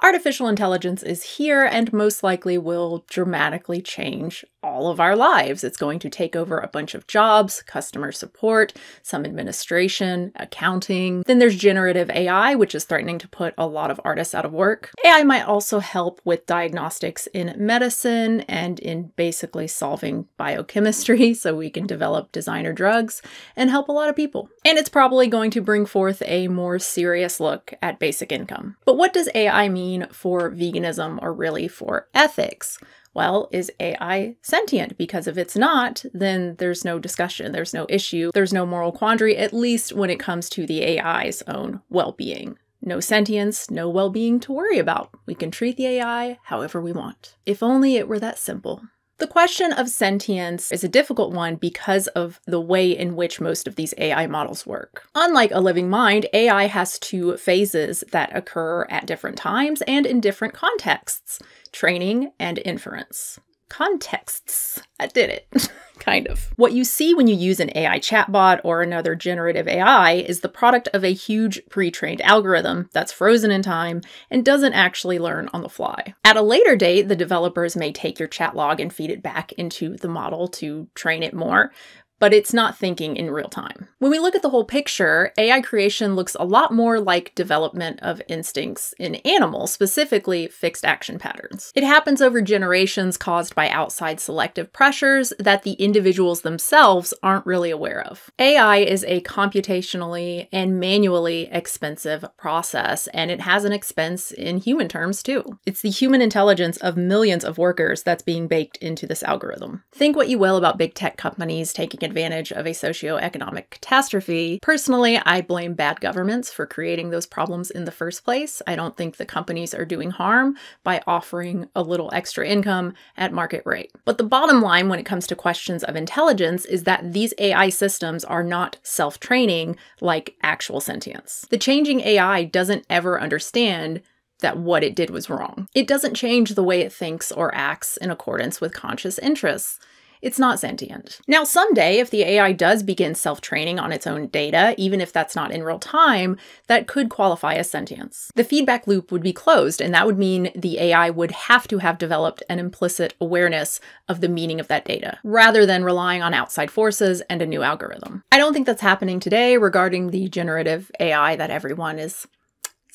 Artificial intelligence is here and most likely will dramatically change all of our lives. It's going to take over a bunch of jobs, customer support, some administration, accounting. Then there's generative AI, which is threatening to put a lot of artists out of work. AI might also help with diagnostics in medicine and in basically solving biochemistry so we can develop designer drugs and help a lot of people. And it's probably going to bring forth a more serious look at basic income. But what does AI mean? Mean for veganism or really for ethics? Well, is AI sentient? Because if it's not, then there's no discussion, there's no issue, there's no moral quandary, at least when it comes to the AI's own well being. No sentience, no well being to worry about. We can treat the AI however we want. If only it were that simple. The question of sentience is a difficult one because of the way in which most of these AI models work. Unlike a living mind, AI has two phases that occur at different times and in different contexts training and inference. Contexts. I did it. kind of. What you see when you use an AI chatbot or another generative AI is the product of a huge pre-trained algorithm that's frozen in time and doesn't actually learn on the fly. At a later date, the developers may take your chat log and feed it back into the model to train it more, but it's not thinking in real time. When we look at the whole picture, AI creation looks a lot more like development of instincts in animals, specifically fixed action patterns. It happens over generations caused by outside selective pressures that the individuals themselves aren't really aware of. AI is a computationally and manually expensive process, and it has an expense in human terms too. It's the human intelligence of millions of workers that's being baked into this algorithm. Think what you will about big tech companies taking advantage of a socioeconomic catastrophe. Personally, I blame bad governments for creating those problems in the first place. I don't think the companies are doing harm by offering a little extra income at market rate. But the bottom line when it comes to questions of intelligence is that these AI systems are not self training like actual sentience. The changing AI doesn't ever understand that what it did was wrong. It doesn't change the way it thinks or acts in accordance with conscious interests it's not sentient. Now, someday, if the AI does begin self training on its own data, even if that's not in real time, that could qualify as sentience. The feedback loop would be closed, and that would mean the AI would have to have developed an implicit awareness of the meaning of that data, rather than relying on outside forces and a new algorithm. I don't think that's happening today regarding the generative AI that everyone is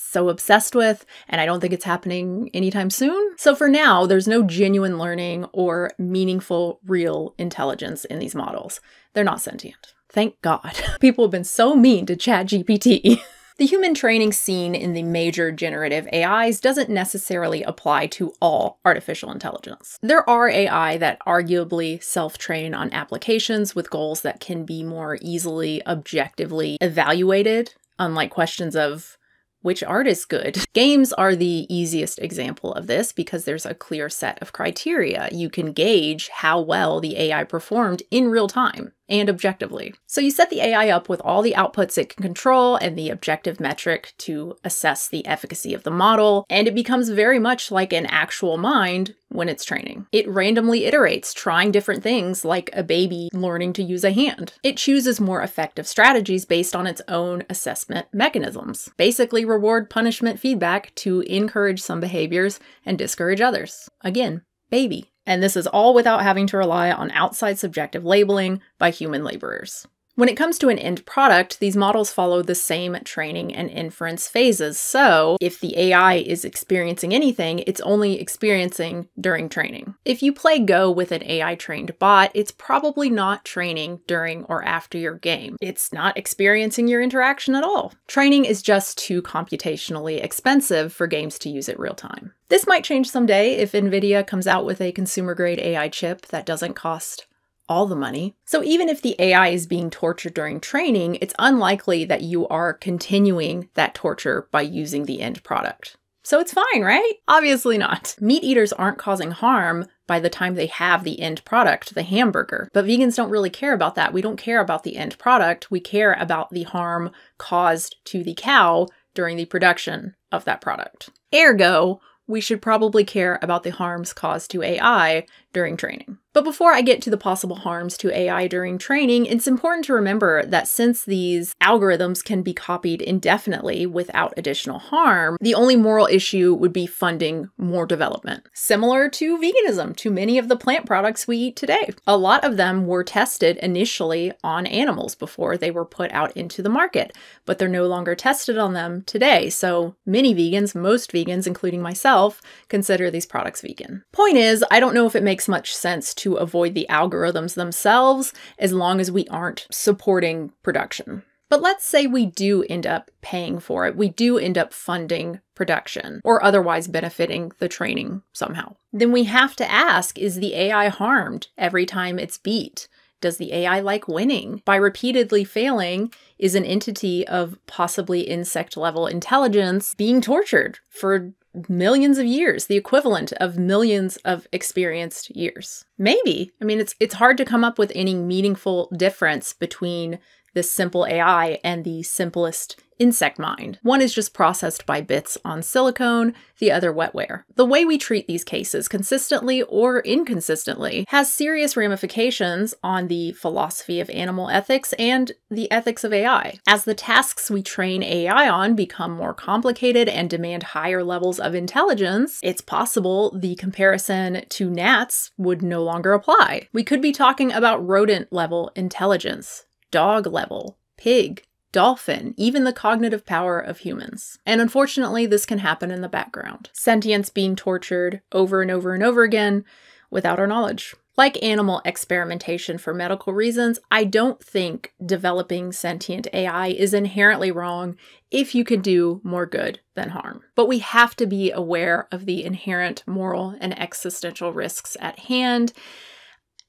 so obsessed with, and I don't think it's happening anytime soon. So for now, there's no genuine learning or meaningful, real intelligence in these models. They're not sentient. Thank God. People have been so mean to ChatGPT. The human training seen in the major generative AIs doesn't necessarily apply to all artificial intelligence. There are AI that arguably self-train on applications with goals that can be more easily objectively evaluated, unlike questions of which art is good. Games are the easiest example of this because there's a clear set of criteria. You can gauge how well the AI performed in real time and objectively. So you set the AI up with all the outputs it can control and the objective metric to assess the efficacy of the model, and it becomes very much like an actual mind when it's training. It randomly iterates, trying different things like a baby learning to use a hand. It chooses more effective strategies based on its own assessment mechanisms. Basically, reward punishment feedback to encourage some behaviors and discourage others. Again, baby and this is all without having to rely on outside subjective labeling by human laborers. When it comes to an end product, these models follow the same training and inference phases. So if the AI is experiencing anything, it's only experiencing during training. If you play Go with an AI trained bot, it's probably not training during or after your game. It's not experiencing your interaction at all. Training is just too computationally expensive for games to use at real time. This might change someday if NVIDIA comes out with a consumer grade AI chip that doesn't cost all the money. So even if the AI is being tortured during training, it's unlikely that you are continuing that torture by using the end product. So it's fine, right? Obviously not. Meat eaters aren't causing harm by the time they have the end product, the hamburger. But vegans don't really care about that. We don't care about the end product. We care about the harm caused to the cow during the production of that product. Ergo, we should probably care about the harms caused to AI during training. But before I get to the possible harms to AI during training, it's important to remember that since these algorithms can be copied indefinitely without additional harm, the only moral issue would be funding more development. Similar to veganism, to many of the plant products we eat today. A lot of them were tested initially on animals before they were put out into the market, but they're no longer tested on them today. So many vegans, most vegans, including myself, consider these products vegan. Point is, I don't know if it makes much sense to avoid the algorithms themselves as long as we aren't supporting production. But let's say we do end up paying for it. We do end up funding production or otherwise benefiting the training somehow. Then we have to ask is the AI harmed every time it's beat? Does the AI like winning? By repeatedly failing, is an entity of possibly insect level intelligence being tortured for millions of years, the equivalent of millions of experienced years. Maybe. I mean, it's it's hard to come up with any meaningful difference between this simple AI and the simplest insect mind. One is just processed by bits on silicone, the other wetware. The way we treat these cases, consistently or inconsistently, has serious ramifications on the philosophy of animal ethics and the ethics of AI. As the tasks we train AI on become more complicated and demand higher levels of intelligence, it's possible the comparison to gnats would no longer apply. We could be talking about rodent level intelligence dog level, pig, dolphin, even the cognitive power of humans. And unfortunately, this can happen in the background. Sentience being tortured over and over and over again without our knowledge. Like animal experimentation for medical reasons, I don't think developing sentient AI is inherently wrong if you can do more good than harm. But we have to be aware of the inherent moral and existential risks at hand.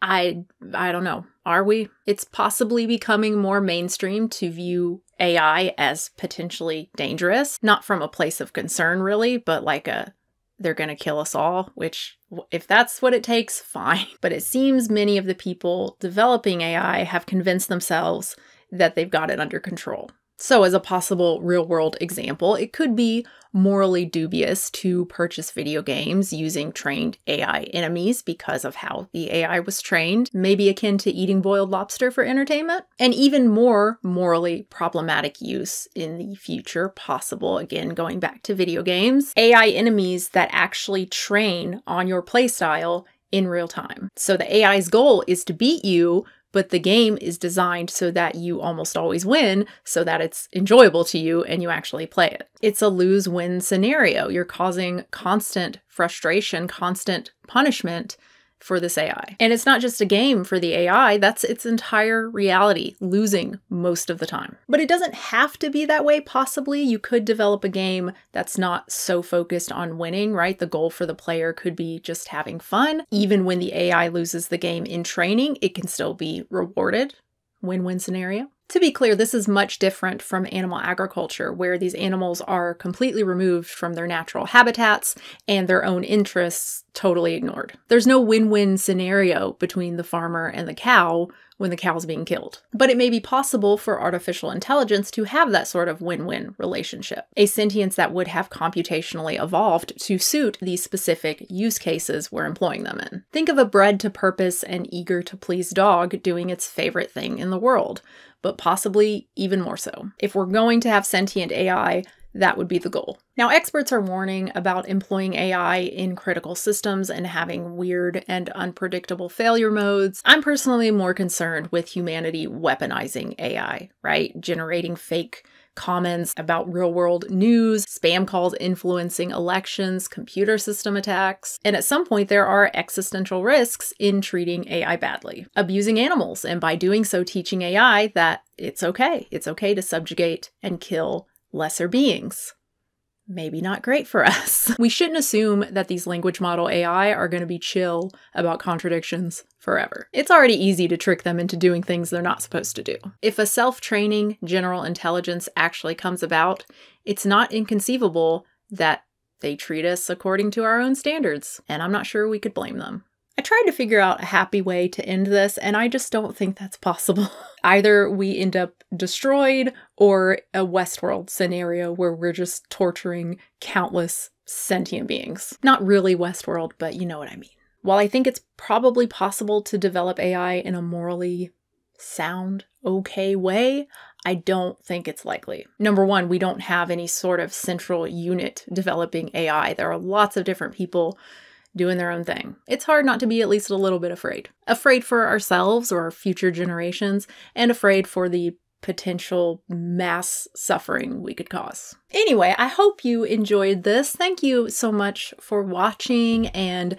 I I don't know. Are we? It's possibly becoming more mainstream to view AI as potentially dangerous, not from a place of concern, really, but like a they're going to kill us all, which, if that's what it takes, fine. But it seems many of the people developing AI have convinced themselves that they've got it under control. So, as a possible real world example, it could be morally dubious to purchase video games using trained AI enemies because of how the AI was trained, maybe akin to eating boiled lobster for entertainment. And even more morally problematic use in the future possible, again, going back to video games, AI enemies that actually train on your playstyle in real time. So the AI's goal is to beat you but the game is designed so that you almost always win, so that it's enjoyable to you and you actually play it. It's a lose win scenario. You're causing constant frustration, constant punishment for this AI. And it's not just a game for the AI, that's its entire reality, losing most of the time. But it doesn't have to be that way, possibly. You could develop a game that's not so focused on winning, right? The goal for the player could be just having fun. Even when the AI loses the game in training, it can still be rewarded. Win win scenario. To be clear, this is much different from animal agriculture, where these animals are completely removed from their natural habitats and their own interests totally ignored. There's no win win scenario between the farmer and the cow when the cow's being killed. But it may be possible for artificial intelligence to have that sort of win win relationship, a sentience that would have computationally evolved to suit these specific use cases we're employing them in. Think of a bred to purpose and eager to please dog doing its favorite thing in the world but possibly even more so. If we're going to have sentient AI, that would be the goal. Now, experts are warning about employing AI in critical systems and having weird and unpredictable failure modes. I'm personally more concerned with humanity weaponizing AI, right? Generating fake comments about real world news, spam calls influencing elections, computer system attacks. And at some point, there are existential risks in treating AI badly, abusing animals, and by doing so, teaching AI that it's okay. It's okay to subjugate and kill lesser beings maybe not great for us. we shouldn't assume that these language model AI are going to be chill about contradictions forever. It's already easy to trick them into doing things they're not supposed to do. If a self training general intelligence actually comes about, it's not inconceivable that they treat us according to our own standards, and I'm not sure we could blame them. I tried to figure out a happy way to end this, and I just don't think that's possible. Either we end up destroyed or a Westworld scenario where we're just torturing countless sentient beings. Not really Westworld, but you know what I mean. While I think it's probably possible to develop AI in a morally sound, okay way, I don't think it's likely. Number one, we don't have any sort of central unit developing AI. There are lots of different people doing their own thing. It's hard not to be at least a little bit afraid. Afraid for ourselves or future generations, and afraid for the potential mass suffering we could cause. Anyway, I hope you enjoyed this. Thank you so much for watching and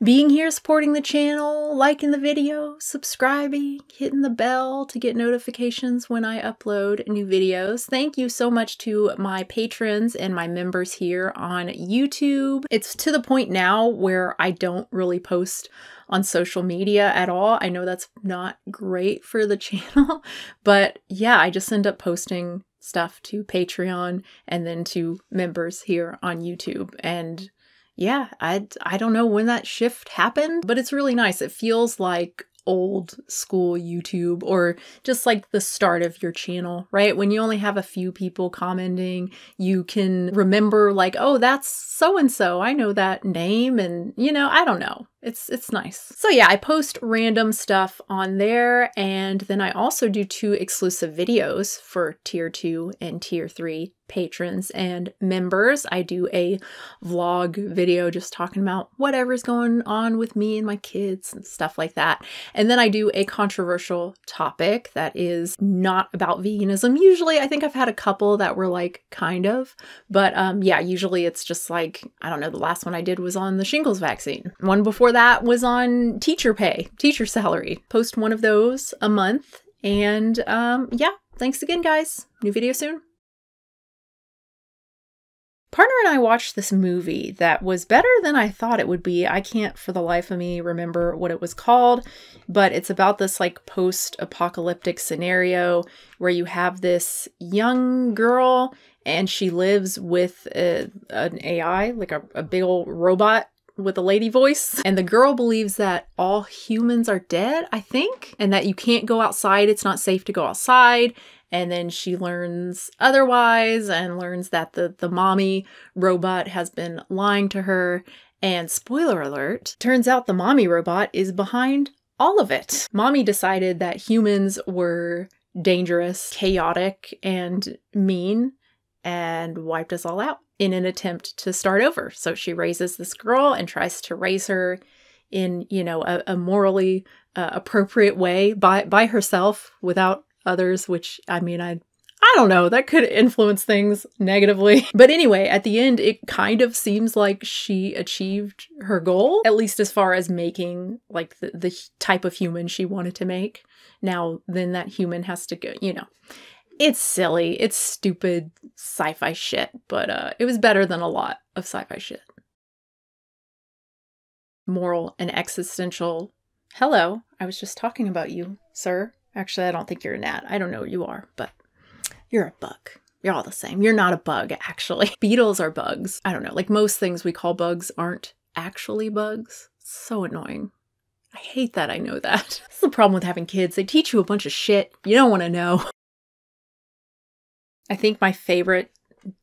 being here supporting the channel, liking the video, subscribing, hitting the bell to get notifications when I upload new videos. Thank you so much to my patrons and my members here on YouTube. It's to the point now where I don't really post on social media at all. I know that's not great for the channel, but yeah, I just end up posting stuff to Patreon and then to members here on YouTube. And yeah, I I don't know when that shift happened, but it's really nice. It feels like old school YouTube or just like the start of your channel, right? When you only have a few people commenting, you can remember like, oh, that's so and so. I know that name and you know, I don't know. It's it's nice. So yeah, I post random stuff on there and then I also do two exclusive videos for tier 2 and tier 3 patrons and members. I do a vlog video just talking about whatever's going on with me and my kids and stuff like that. And then I do a controversial topic that is not about veganism. Usually I think I've had a couple that were like kind of, but um yeah, usually it's just like I don't know, the last one I did was on the shingles vaccine. One before that was on teacher pay, teacher salary. Post one of those a month. And um yeah, thanks again guys. New video soon partner and I watched this movie that was better than I thought it would be. I can't for the life of me remember what it was called, but it's about this like post apocalyptic scenario where you have this young girl and she lives with a, an AI, like a, a big old robot with a lady voice. And the girl believes that all humans are dead, I think, and that you can't go outside. It's not safe to go outside and then she learns otherwise and learns that the the mommy robot has been lying to her and spoiler alert turns out the mommy robot is behind all of it mommy decided that humans were dangerous chaotic and mean and wiped us all out in an attempt to start over so she raises this girl and tries to raise her in you know a, a morally uh, appropriate way by by herself without others, which I mean, I I don't know, that could influence things negatively. But anyway, at the end, it kind of seems like she achieved her goal, at least as far as making like the, the type of human she wanted to make. Now, then that human has to go, you know. It's silly, it's stupid sci fi shit, but uh, it was better than a lot of sci fi shit. Moral and existential. Hello, I was just talking about you, sir. Actually, I don't think you're a gnat. I don't know what you are, but you're a bug. You're all the same. You're not a bug, actually. Beetles are bugs. I don't know. Like most things we call bugs aren't actually bugs. so annoying. I hate that I know that. That's the problem with having kids. They teach you a bunch of shit you don't want to know. I think my favorite,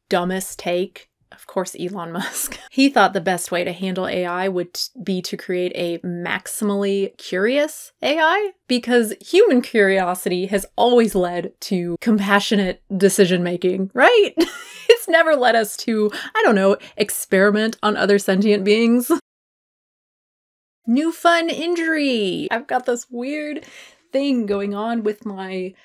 dumbest take of course, Elon Musk. he thought the best way to handle AI would be to create a maximally curious AI because human curiosity has always led to compassionate decision making, right? it's never led us to, I don't know, experiment on other sentient beings. New fun injury. I've got this weird thing going on with my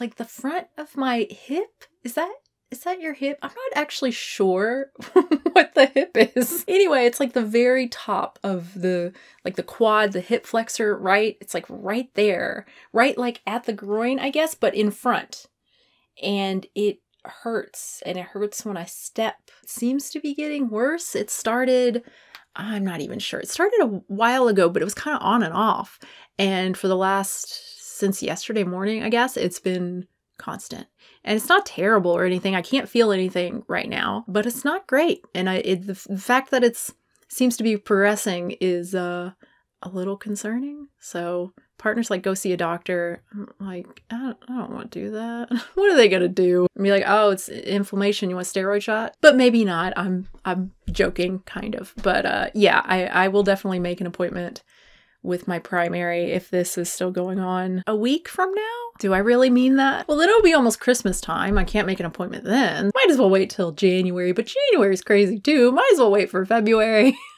like the front of my hip. Is that is that your hip? I'm not actually sure what the hip is. Anyway, it's like the very top of the like the quad, the hip flexor, right? It's like right there, right like at the groin, I guess, but in front. And it hurts and it hurts when I step. It seems to be getting worse. It started I'm not even sure. It started a while ago, but it was kind of on and off. And for the last since yesterday morning, I guess, it's been constant. And it's not terrible or anything. I can't feel anything right now, but it's not great. And I it, the, the fact that it's seems to be progressing is uh, a little concerning. So partner's like, go see a doctor. I'm like, I don't, I don't want to do that. what are they gonna do? Be like, oh, it's inflammation. You want a steroid shot? But maybe not. I'm I'm joking, kind of. But uh, yeah, I I will definitely make an appointment with my primary if this is still going on a week from now. Do I really mean that? Well, it'll be almost Christmas time. I can't make an appointment then. Might as well wait till January, but January's crazy too. Might as well wait for February.